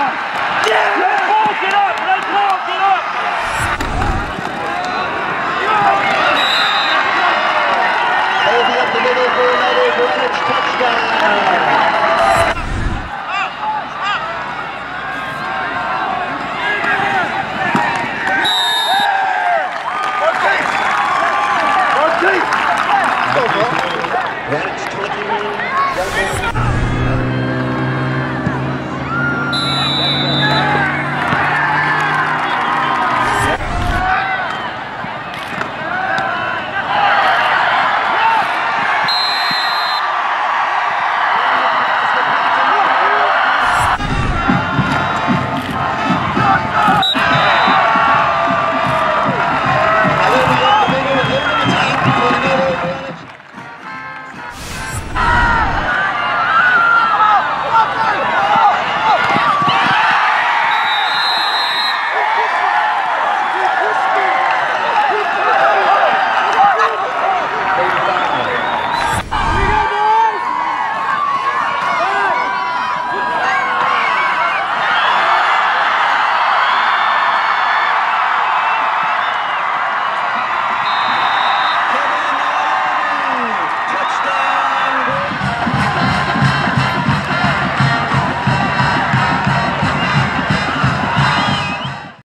Yeah! Let's walk it up! Let's walk it up!